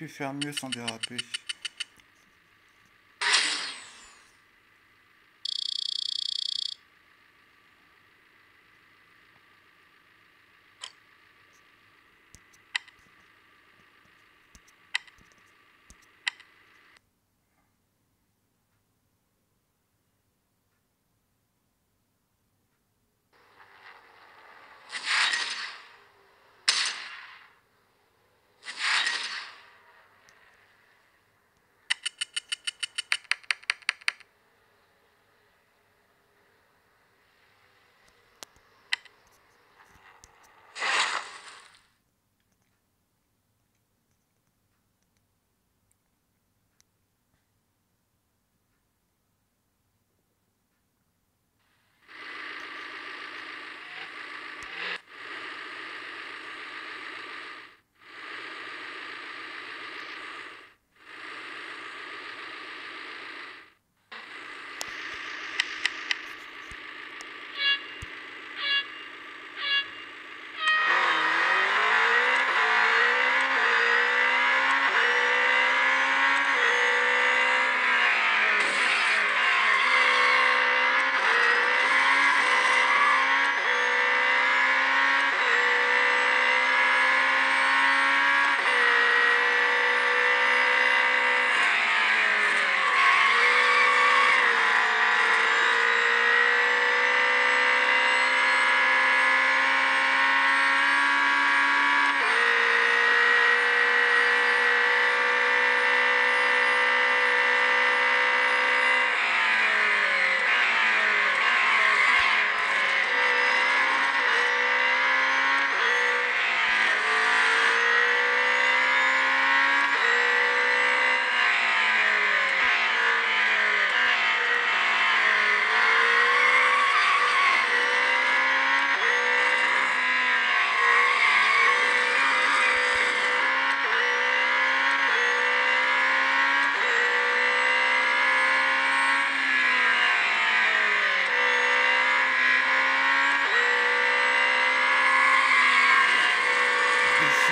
pu faire mieux sans déraper.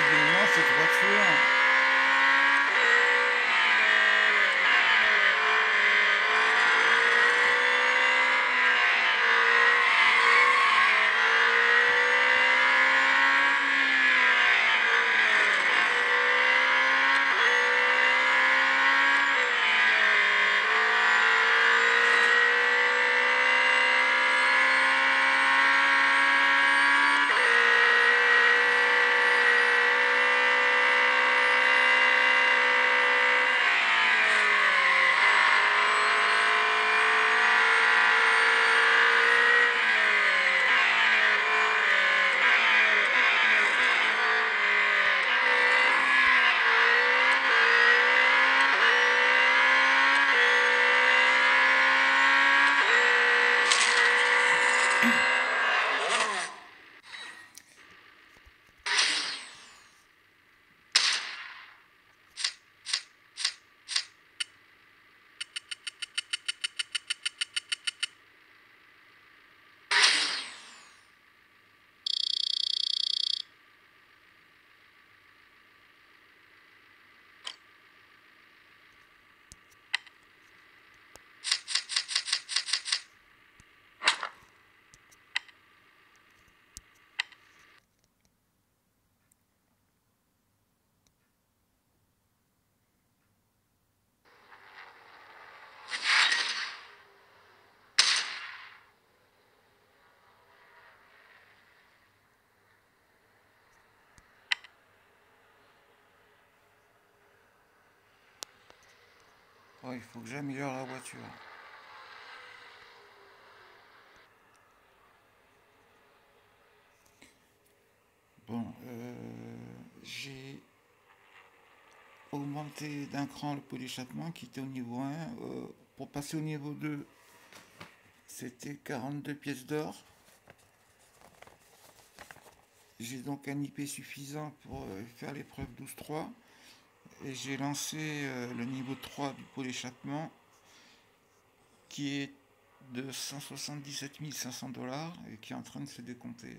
message. What's wrong? Oh, il faut que j'améliore la voiture. Bon, euh, j'ai augmenté d'un cran le pot d'échappement qui était au niveau 1. Euh, pour passer au niveau 2, c'était 42 pièces d'or. J'ai donc un IP suffisant pour euh, faire l'épreuve 12-3. Et j'ai lancé euh, le niveau 3 du pot d'échappement qui est de 177 500 dollars et qui est en train de se décompter.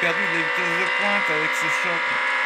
perdu de la pointe avec ce choc.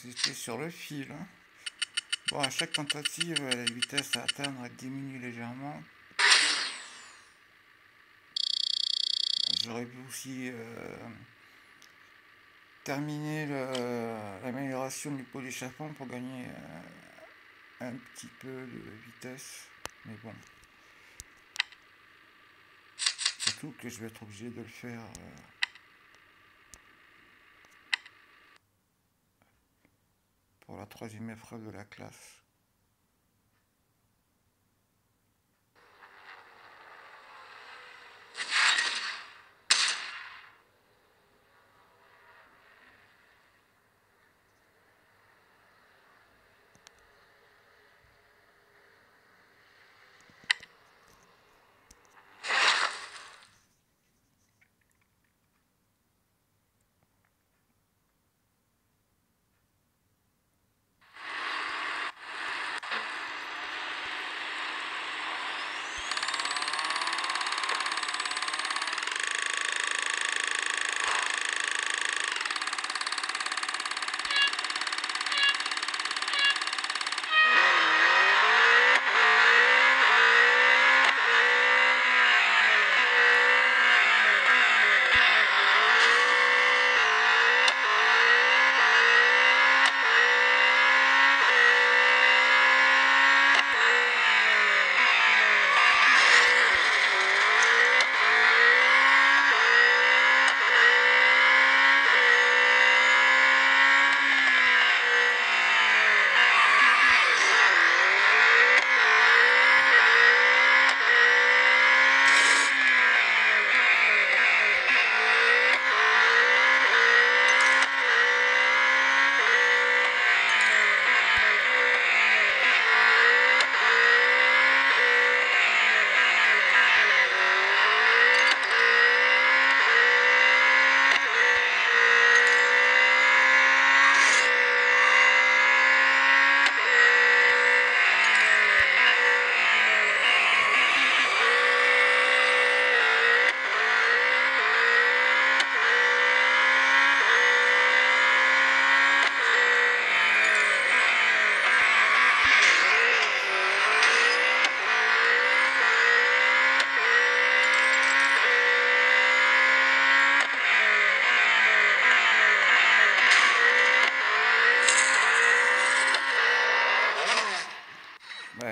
C'était sur le fil. Hein. Bon, à chaque tentative, la vitesse à atteindre diminue légèrement. J'aurais pu aussi euh, terminer l'amélioration du pot d'échappement pour gagner euh, un petit peu de vitesse. Mais bon. Surtout que je vais être obligé de le faire. Euh, la troisième épreuve de la classe.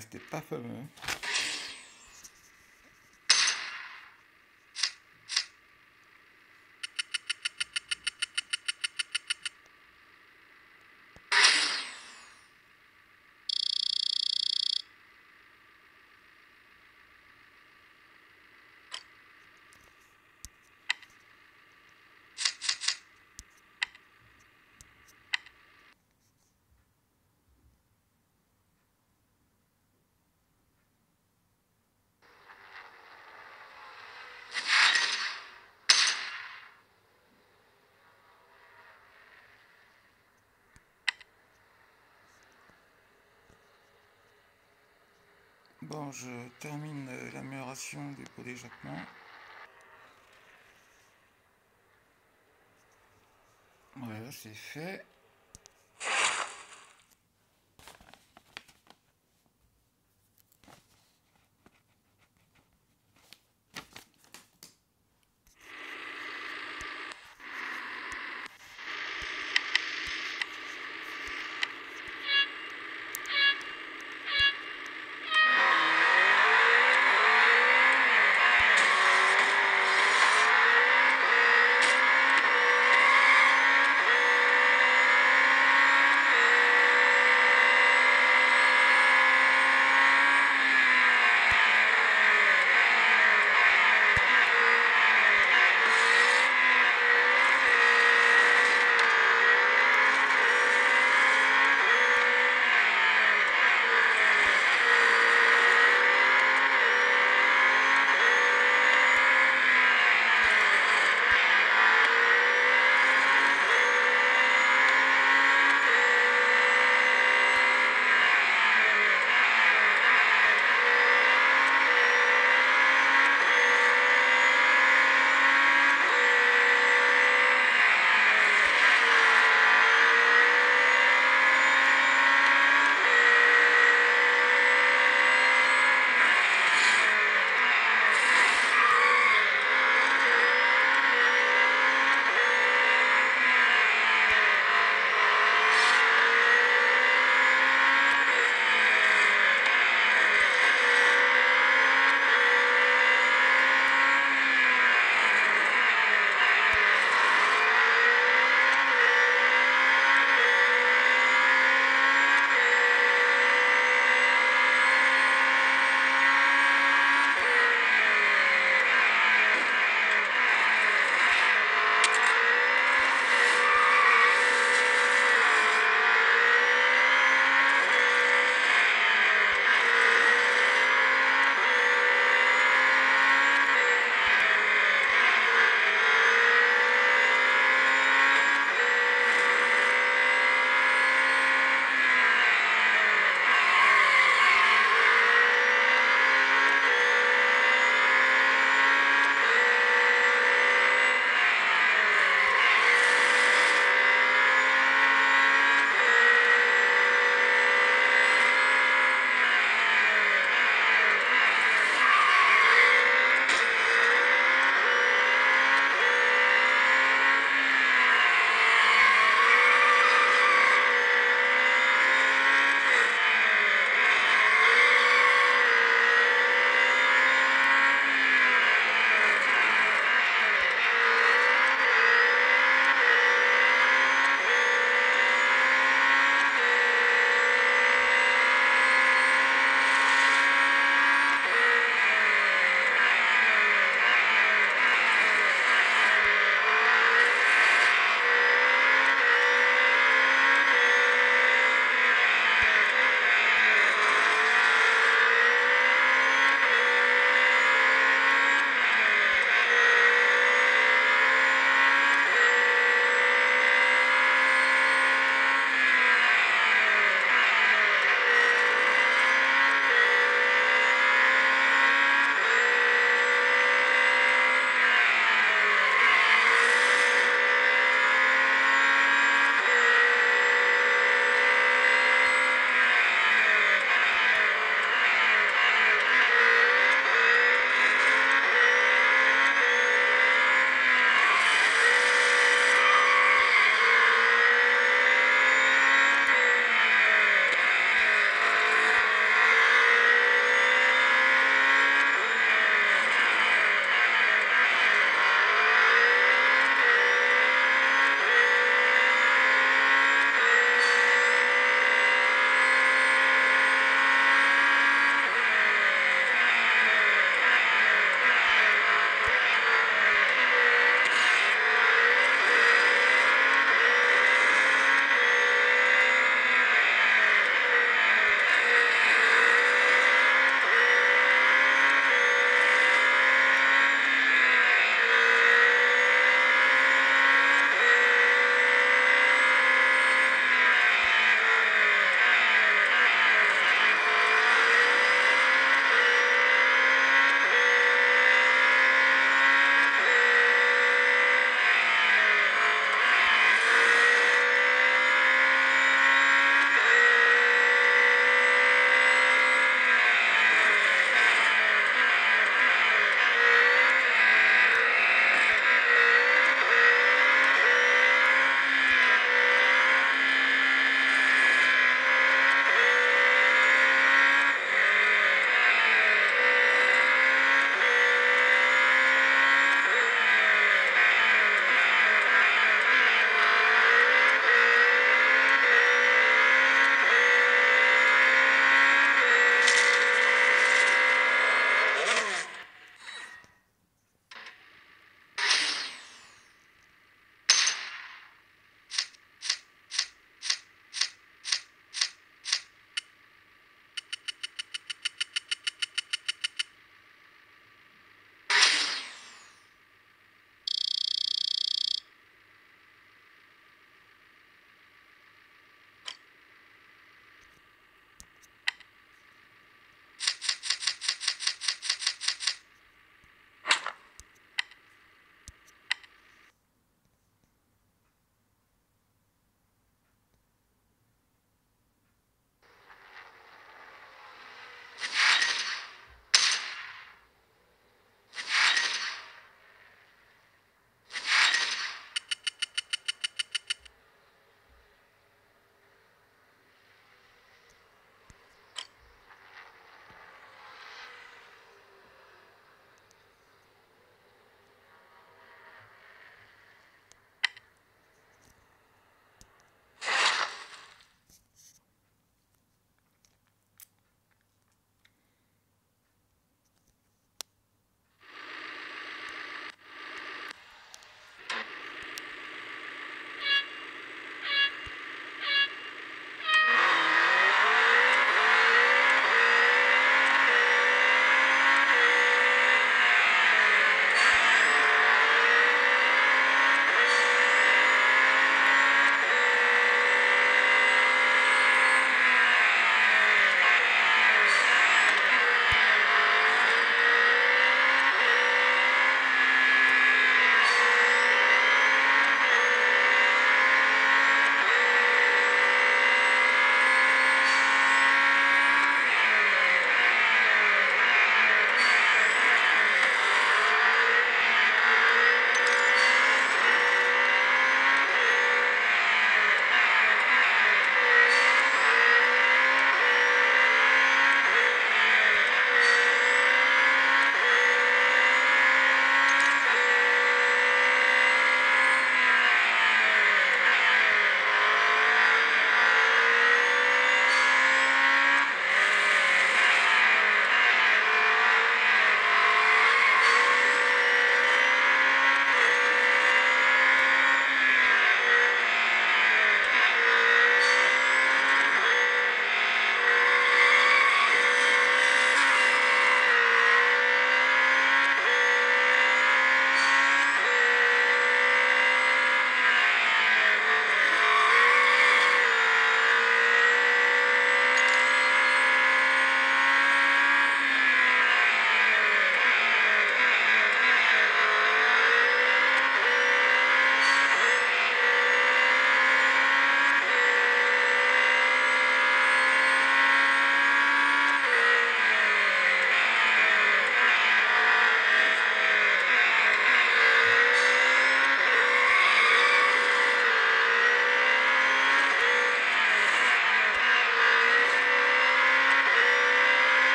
C'était pas fameux. Je termine l'amélioration des pots d'échappement. Voilà, c'est fait.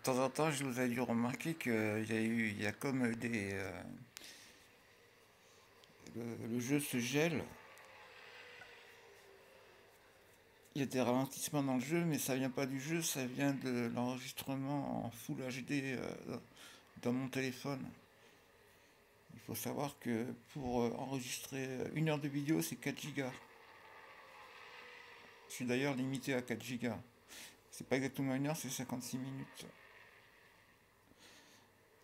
De temps en temps, je vous ai dû remarquer qu'il y a eu, il y a comme des, euh, le, jeu se gèle. Il y a des ralentissements dans le jeu, mais ça vient pas du jeu, ça vient de l'enregistrement en Full HD euh, dans mon téléphone. Il faut savoir que pour enregistrer une heure de vidéo, c'est 4 gigas. Je suis d'ailleurs limité à 4 gigas. C'est pas exactement une heure, c'est 56 minutes.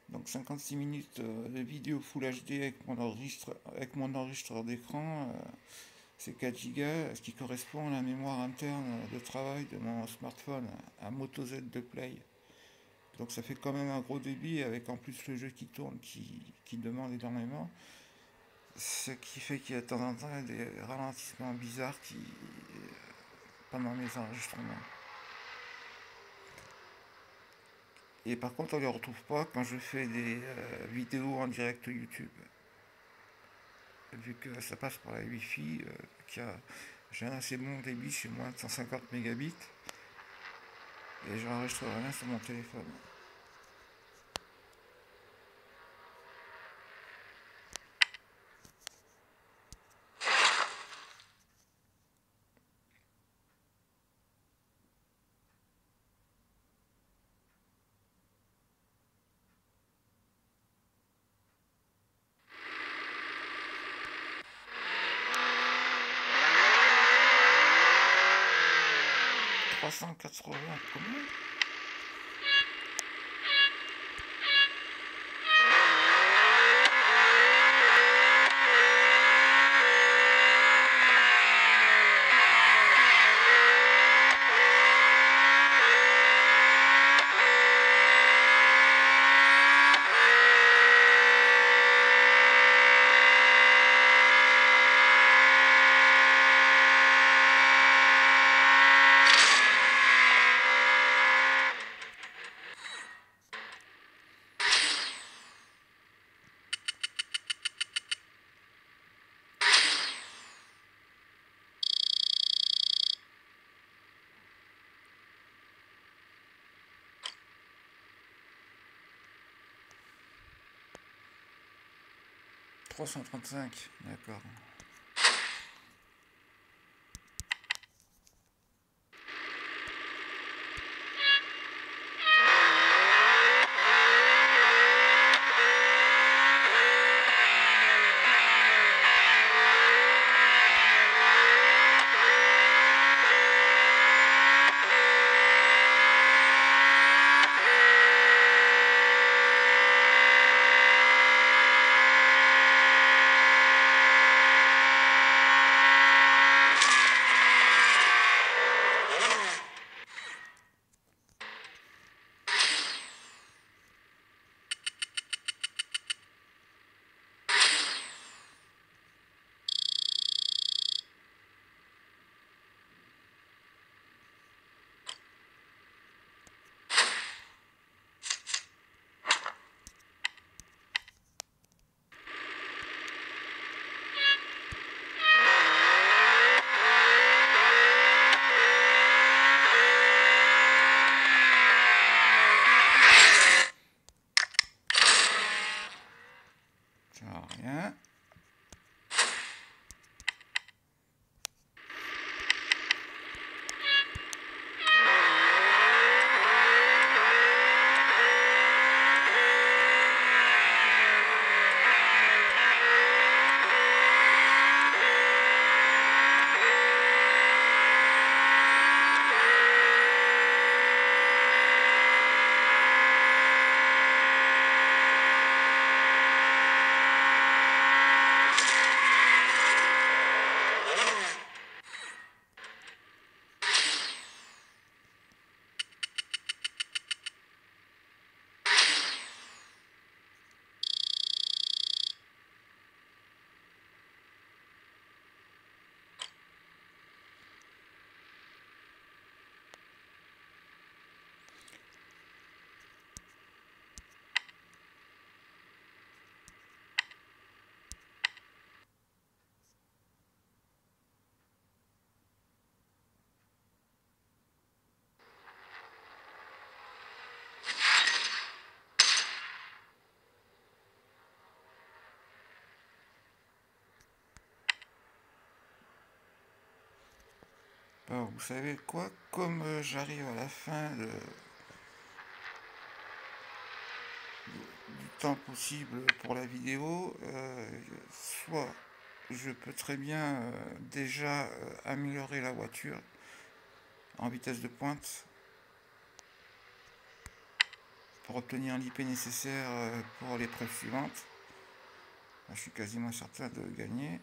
Donc 56 minutes euh, de vidéo Full HD avec mon, enregistreur d'écran, euh, c'est 4 Go, ce qui correspond à la mémoire interne de travail de mon smartphone, un Moto Z de Play. Donc ça fait quand même un gros débit avec en plus le jeu qui tourne qui, demande énormément. Ce qui fait qu'il y a de temps en temps des ralentissements bizarres qui, pendant mes enregistrements. Et par contre, on ne les retrouve pas quand je fais des euh, vidéos en direct YouTube. Vu que ça passe par la Wi-Fi, euh, j'ai un assez bon débit chez moi de 150 mégabits. Et j'enregistre rien sur mon téléphone. 380 combien trois cent trente-cinq, d'accord. Alors, vous savez quoi Comme euh, j'arrive à la fin du temps possible pour la vidéo, euh, soit je peux très bien euh, déjà améliorer la voiture en vitesse de pointe pour obtenir l'IP nécessaire pour l'épreuve suivante. je suis quasiment certain de gagner.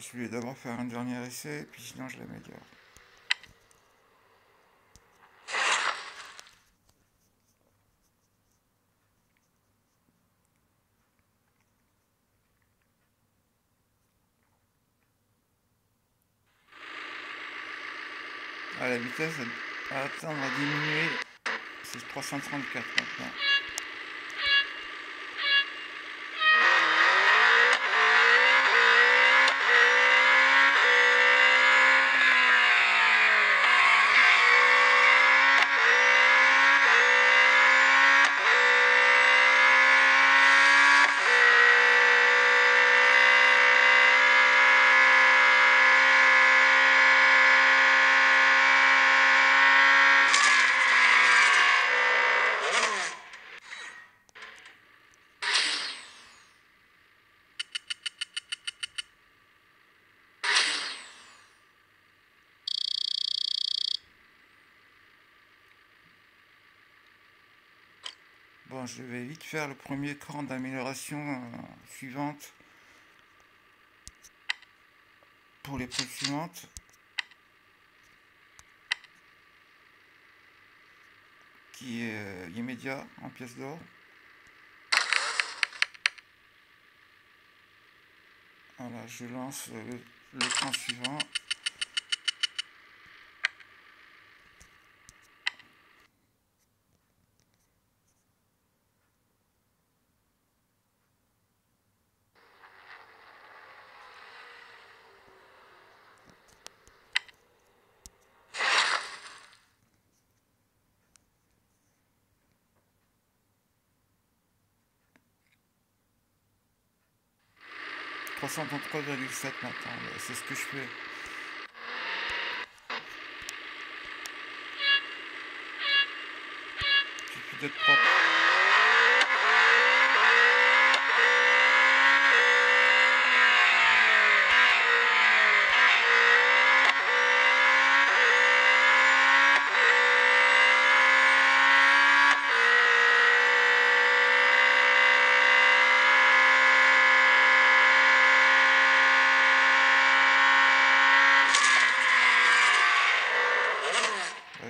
Je vais d'abord faire un dernier essai, puis sinon je l'améliore. Ah, la vitesse, attends, on va diminuer. C'est 334 maintenant. Je vais vite faire le premier cran d'amélioration euh, suivante pour les preuves suivantes. qui est euh, immédiat en pièces d'or. Voilà, je lance le, le cran suivant. 333,7 maintenant, c'est ce que je fais. J'ai d'être propre.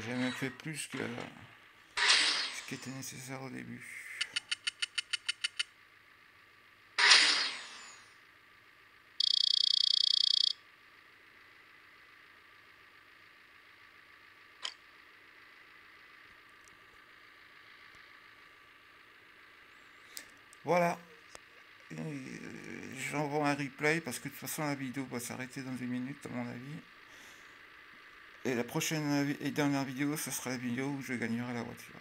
J'ai même fait plus que ce qui était nécessaire au début. Voilà. Euh, j'envoie un replay parce que de toute façon la vidéo va s'arrêter dans une minute à mon avis. Et la prochaine et dernière vidéo, ce sera la vidéo où je gagnerai la voiture.